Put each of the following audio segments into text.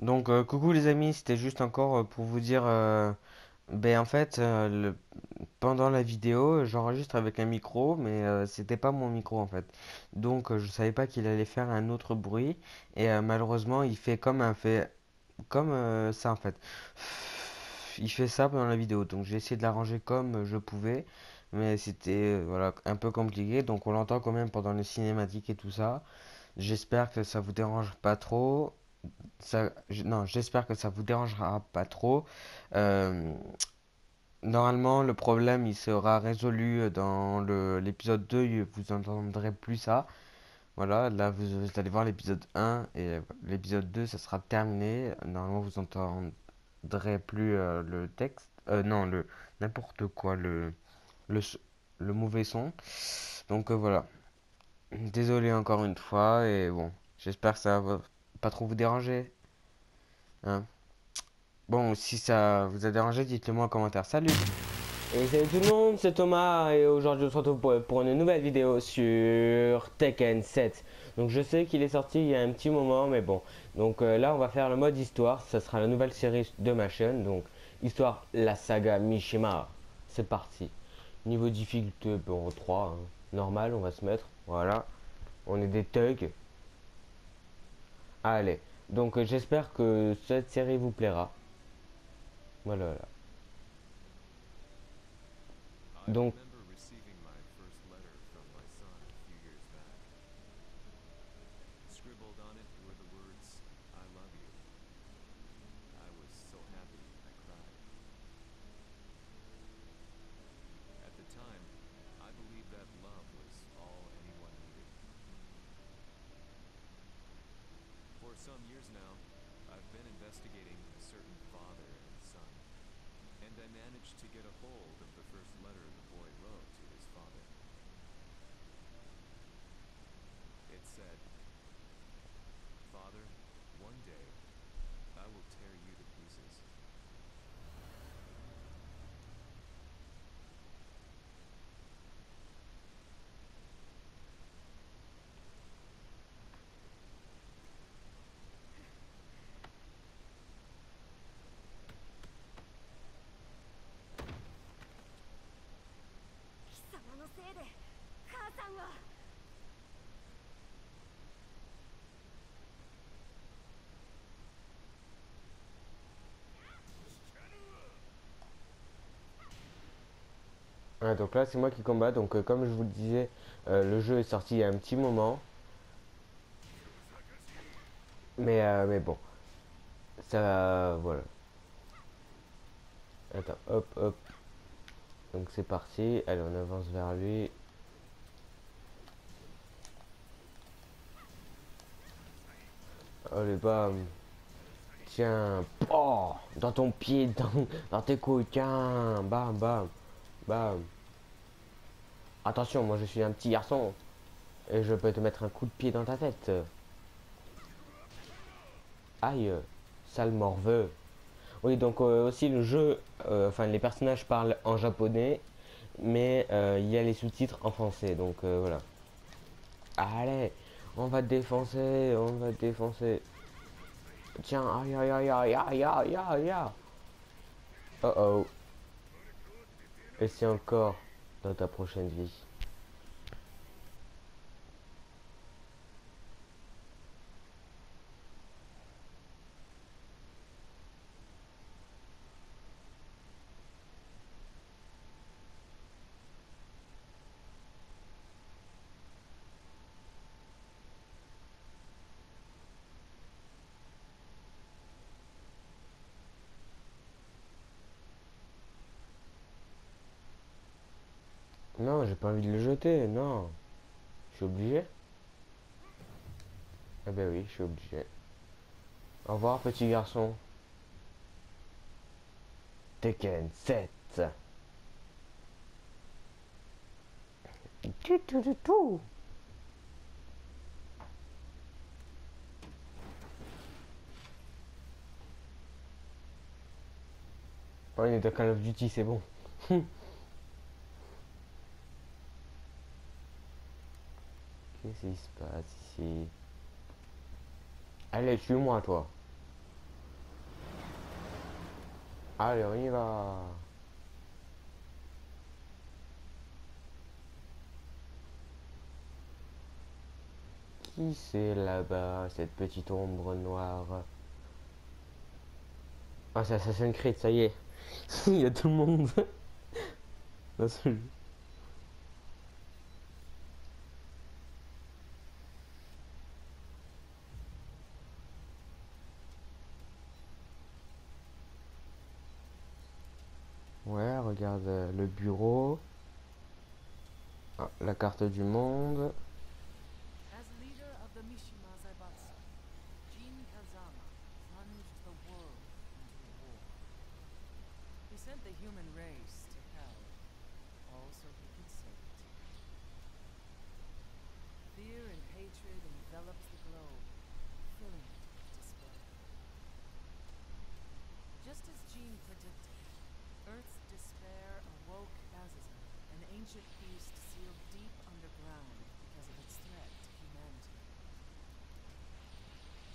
Donc, euh, coucou les amis, c'était juste encore euh, pour vous dire, euh, ben en fait, pendant la vidéo, j'enregistre avec un micro, mais c'était pas mon micro en fait. Donc, je savais pas qu'il allait faire un autre bruit, et malheureusement, il fait comme un fait, comme ça en fait. Il fait ça pendant la vidéo, donc j'ai essayé de l'arranger comme je pouvais, mais c'était voilà un peu compliqué. Donc, on l'entend quand même pendant les cinématiques et tout ça. J'espère que ça vous dérange pas trop non, j'espère que ça vous dérangera pas trop. Euh, normalement, le problème il sera résolu dans le l'épisode 2, y- vous entendrez plus ça. Voilà, là vous, allez voir l'épisode un et l'épisode 2 ça sera terminé. Normalement, vous entendrez plus euh, le texte. Euh, non, le n'importe quoi, le, le, le mauvais son. Donc euh, voilà. Désolé encore une fois et bon, j'espère que ça va pas trop vous déranger. hein. Bon, si ça vous a dérangé, dites-le moi en commentaire. Salut! Et salut tout le monde, c'est Thomas et aujourd'hui on se retrouve pour, une nouvelle vidéo sur Tekken 7. Donc je sais qu'il est sorti il y a un petit moment mais bon. Donc euh, là on va faire le mode histoire, ça sera la nouvelle série de ma chaîne. Donc histoire la saga Mishima. C'est parti. Niveau difficulté, bon 3, hein. normal on va se mettre. Voilà. On est des thugs. Allez. Donc euh, j'espère que cette série vous plaira. Voilà. voilà. Donc- some years now, I've been investigating a certain father and son and I managed to get a hold of the first letter the boy wrote to his father. It said, Father, one day I will tear you Donc là c'est moi qui combat, donc euh, comme je vous le disais, euh, le jeu est sorti il y a un petit moment, mais, euh, mais bon, ça voilà. Attends, hop hop, donc c'est parti, allez on avance vers lui. Allez bam, tiens, oh, dans ton pied, dans, dans tes couilles, tiens, bam bam, bam. Attention, moi je suis un petit garçon. Et je peux te mettre un coup de pied dans ta tête. Aïe, sale morveux. Oui, donc euh, aussi le jeu, euh, enfin les personnages parlent en japonais, mais euh, il y a les sous-titres en français, donc voilà. Allez, on va défoncer, on va défoncer. Tiens, aïe aïe aïe aïe aïe aïe aïe aïe. Oh oh. Et c'est encore dans ta prochaine vie. Non, j'ai pas envie de le jeter, non. Je suis obligé Eh ben oui, je suis obligé. Au revoir, petit garçon. Tekken 7. Tu, tu, tu, tout. Oh, il est dans Call of Duty, c'est bon. Qu'est-ce qui se passe ici? Allez, suis-moi, toi. Allez, on y va. Qui c'est là-bas, cette petite ombre noire? Ah, c'est Assassin's Creed, ça y est. Il y a tout le monde. Ouais, regarde euh, le bureau. Ah, la carte du monde. Despair awoke Azazel, an ancient beast sealed deep underground because of its threat to humanity.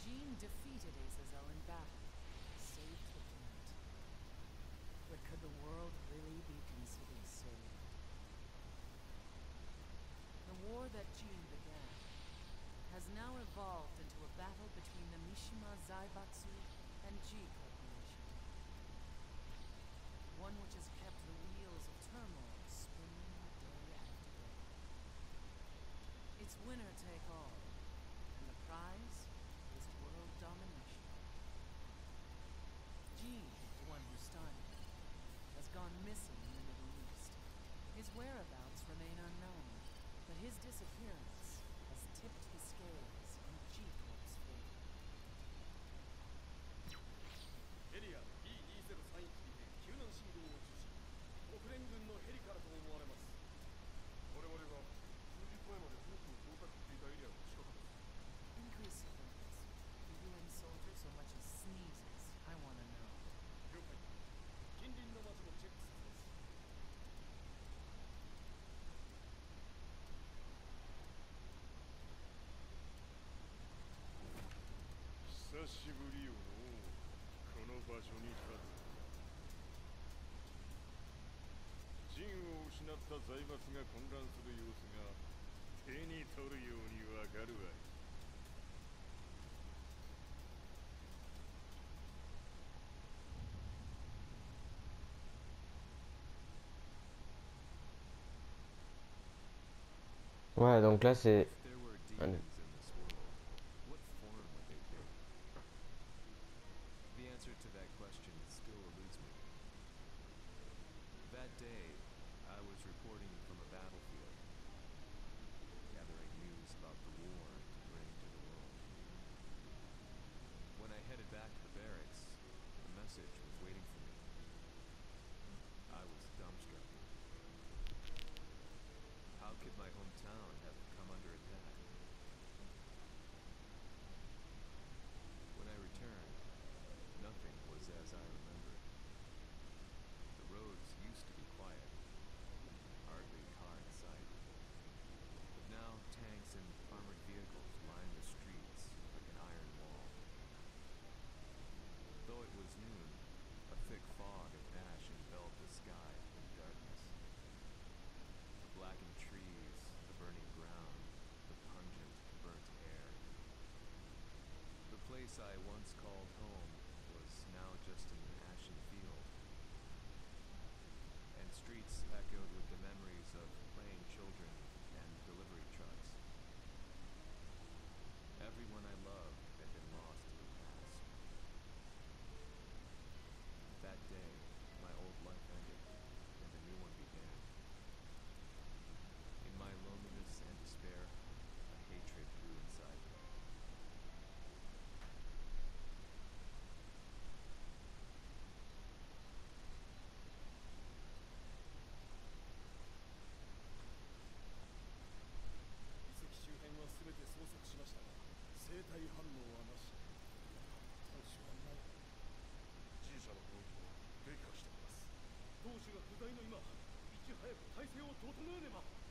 Jean defeated Azazel in battle, saved the planet. But could the world really be considered saved? The war that Jean began has now evolved into a battle between the Mishima Zaibatsu and G Corporation. One which has kept the wheels of turmoil spinning day after day. It's winner take all, and the prize is world domination. Gene, the one who started it, has gone missing in the Middle East. His whereabouts remain unknown, but his disappearance has tipped the scales 久しぶりよのこの場所に立つ陣を失った財閥が混乱する様子が手に取るようにわかるわい Ouais, donc là c'est. の今いち早く体制を整えねば。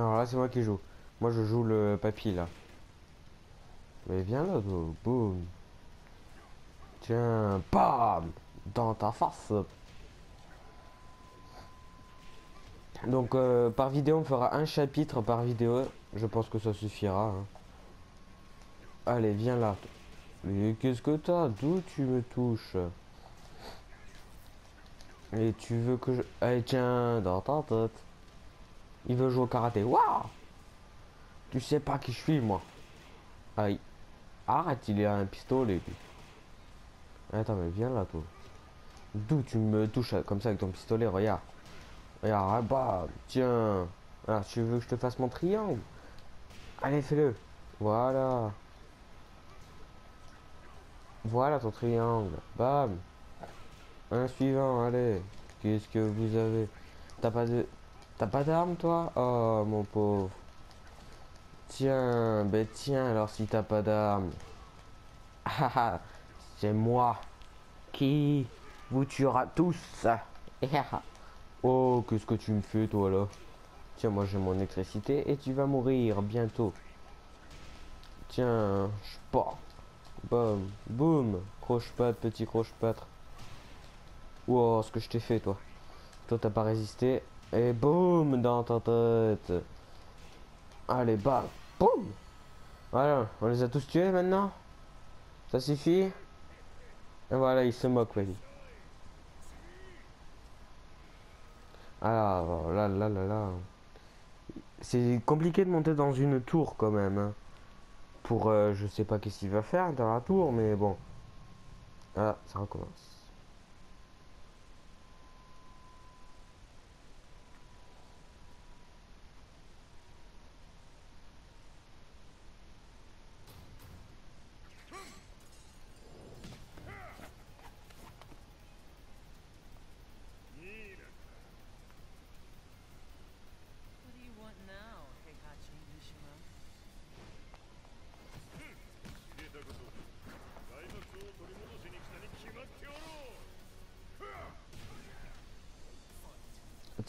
Alors là, c'est moi qui joue. Moi, je joue le papy, là. Mais viens là. Boum. Tiens, bam Dans ta face. Donc, euh, par vidéo, on fera un chapitre par vidéo. Je pense que ça suffira. hein. Allez, viens là. Mais qu'est-ce que t'as? D'où tu me touches? Et tu veux que je... Tiens, dans ta tête. Il veut jouer au karaté. Waouh Tu sais pas qui je suis, moi. Aïe. Arrête, il a un pistolet. Attends, mais viens là, toi. D'où tu me touches euh, comme ça avec ton pistolet Regarde. Regarde, ah, bah, tiens. Alors, tu veux que je te fasse mon triangle? Allez, fais-le. Voilà. Voilà ton triangle. Bam. Un suivant, allez. Qu'est-ce que vous avez? T'as pas de... T'as pas d'arme, toi? Oh, mon pauvre. Tiens, ben tiens, alors si t'as pas d'arme. Ah ah, c'est moi qui? Vous tuera tous. Oh, qu'est-ce que tu me fais, toi, là? Tiens, moi j'ai mon électricité et tu vas mourir bientôt. Tiens, je pas. Boum, boum. Croche-patte, petit croche-patte. Wow, ce que je t'ai fait, toi. Toi, t'as pas résisté. Et boum, dans ta tête. Allez, bam, boum. Voilà, on les a tous tués maintenant? Ça suffit? Et voilà, il se moque, Wally. Ah là là là là. C'est compliqué de monter dans une tour quand même. hein. Pour euh, je sais pas qu'est-ce qu'il va faire dans la tour, mais bon. Ah, ça recommence.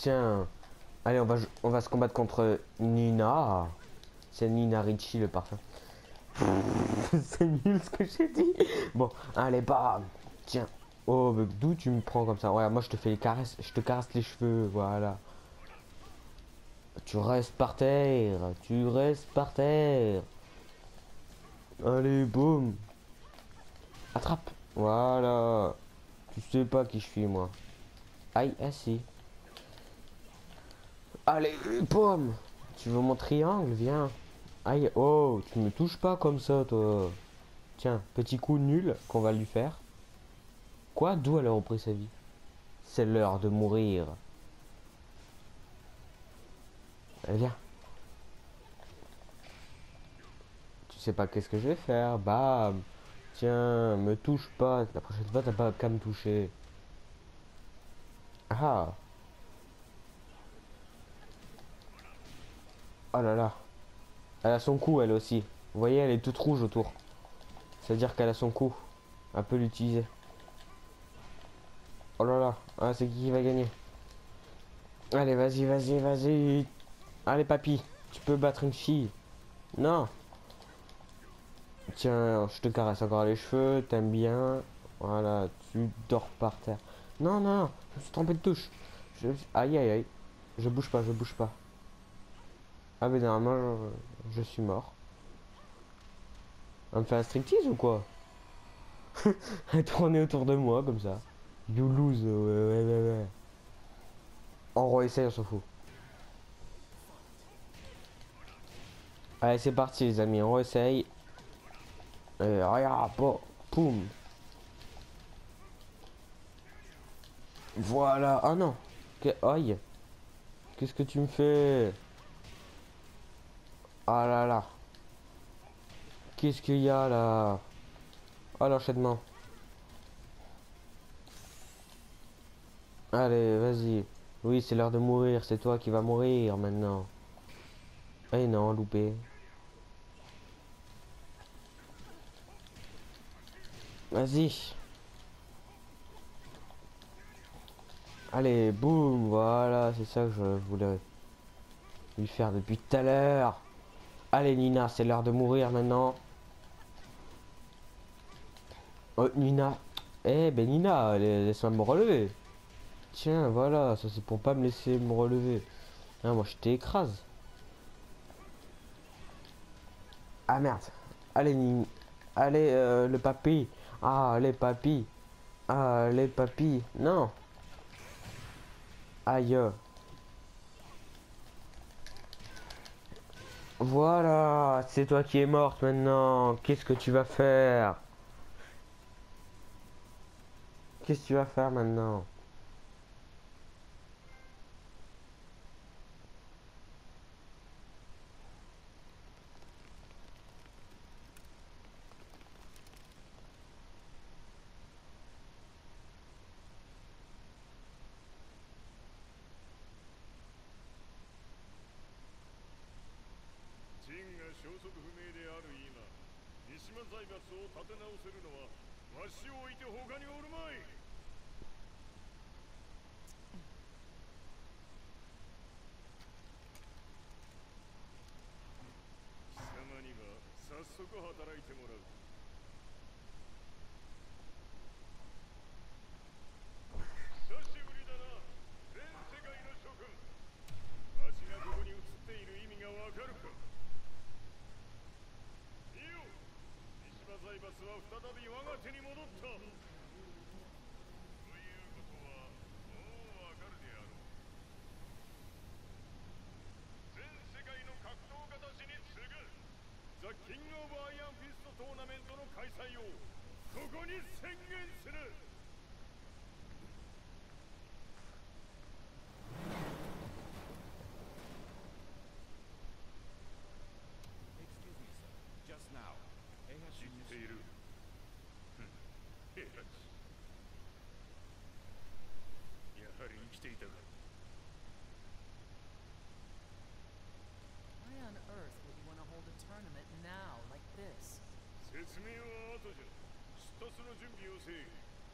Tiens, allez, on va, on va se combattre contre Nina. C'est Nina Ricci le parfum. C'est nul ce que j'ai dit. Bon, allez, bam. Tiens. Oh, d'où tu me prends comme ça? Ouais, moi je te fais les caresses, je te caresse les cheveux, voilà. Tu restes par terre, tu restes par terre. Allez, boum. Attrape. Voilà. Tu sais pas qui je suis, moi. Aïe, ah. Allez, boum Tu veux mon triangle Viens. Aïe, oh, tu me touches pas comme ça, toi. Tiens, petit coup nul qu'on va lui faire. Quoi D'où elle a repris sa vie? C'est l'heure de mourir. Allez, viens. Tu sais pas qu'est-ce que je vais faire Bam Tiens, me touche pas. La prochaine fois, t'as pas qu'à me toucher. Ah Oh là là. Elle a son cou, elle aussi. Vous voyez, elle est toute rouge autour. C'est-à-dire qu'elle a son cou. Elle peut l'utiliser. Oh là là. Ah, c'est qui qui va gagner? Allez, vas-y, vas-y, vas-y. Allez, papy. Tu peux battre une fille. Non. Tiens, je te caresse encore les cheveux. T'aimes bien. Voilà, tu dors par terre. Non, non, je me suis trompé de touche. Aïe, aïe, aïe. Je bouge pas, je bouge pas. Ah mais normalement je, suis mort. On me fait un striptease ou quoi? Tournait autour de moi comme ça. You lose, ouais ouais ouais ouais. On réessaye, on s'en fout. Allez c'est parti les amis, on réessaye. Et regarde, bon, poum. Voilà, ah non. Aïe. Qu'est-ce que tu me fais? Ah là là. Qu'est-ce qu'il y a là? Oh l'enchaînement. Allez, vas-y. Oui, c'est l'heure de mourir. C'est toi qui vas mourir maintenant. Eh non, loupé. Vas-y. Allez, boum, voilà, c'est ça que je voulais lui faire depuis tout à l'heure. Allez Nina, c'est l'heure de mourir maintenant. Oh Nina. Eh ben Nina, laisse-moi me relever. Tiens, voilà, ça c'est pour pas me laisser me relever. Ah, moi je t'écrase. Ah merde. Allez Nina. Allez euh, le papy. Ah, les papy. Ah, les papy. Non. Aïe. Voilà, c'est toi qui es morte maintenant. Qu'est-ce que tu vas faire? Qu'est-ce que tu vas faire maintenant? 島財閥を立て直せるのはわしを置いて他におるまい。貴様には早速働いてもらう。説明は後じゃ出立の準備をせい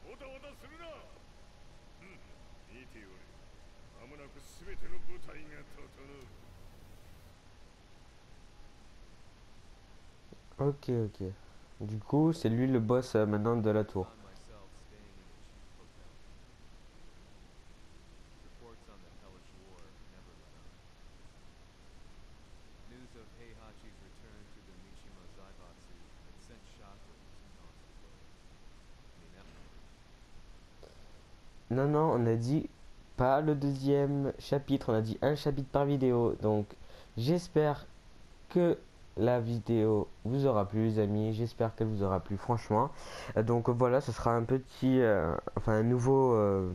おたおたするなうん見ておれまもなく全ての部隊が整う Ok, ok. Du coup, c'est lui le boss euh, maintenant de la tour. Dit pas le deuxième chapitre, on a dit un chapitre par vidéo. Donc, j'espère que la vidéo vous aura plu, les amis. J'espère qu'elle vous aura plu, franchement. Donc voilà, ce sera un petit, euh, enfin un nouveau, euh,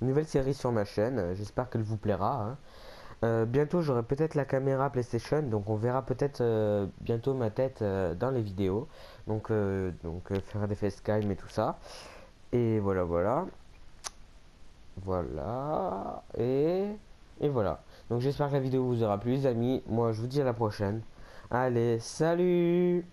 nouvelle série sur ma chaîne. J'espère qu'elle vous plaira. hein. Euh, bientôt, j'aurai peut-être la caméra PlayStation, donc on verra peut-être bientôt ma tête dans les vidéos. Donc, donc faire des facecam et tout ça. Et voilà, voilà. Voilà. Et, voilà. Donc j'espère que la vidéo vous aura plu, les amis. Moi, je vous dis à la prochaine. Allez, salut